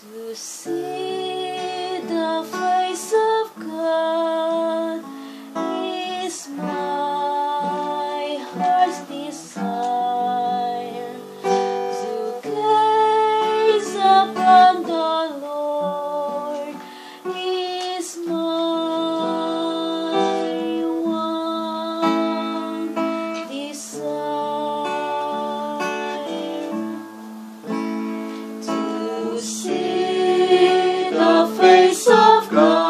to see grace of God.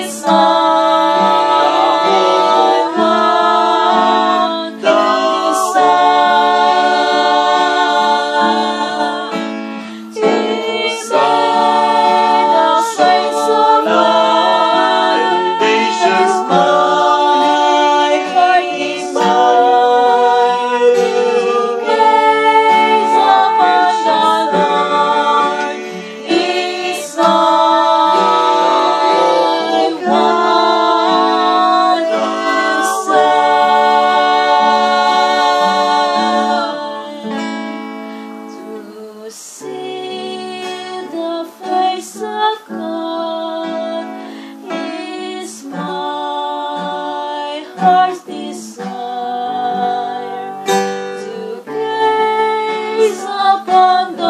Small. heart's desire to gaze upon the